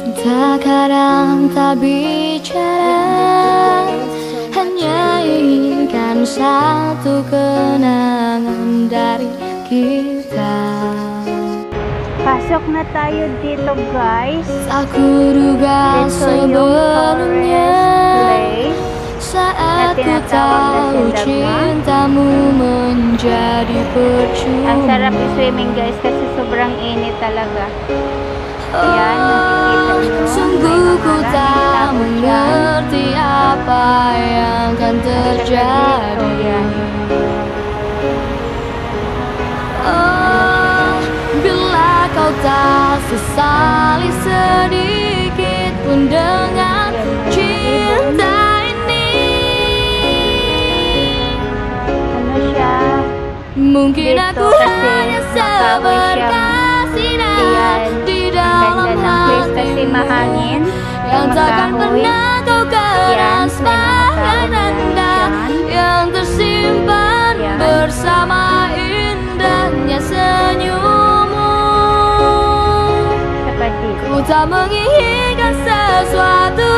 kita bicara Hanya inginkan satu kenangan dari kita Pasok na tayo dito guys. Aku duga sebelumnya. Saat ku tahu cintamu menjadi percuma Ang sarap i-swimming guys kasi sobrang init talaga. Ayan. Sungguh ku tak mengerti apa yang akan terjadi. Oh, bila kau tak sesali sedikit pun dengan cinta ini? Mungkin aku hanya makaway mahangin. Yang takkan Makahoy. pernah kau nanda dyan. Yang tersimpan Yan. bersama indahnya senyummu. Ku tak menginginkan sesuatu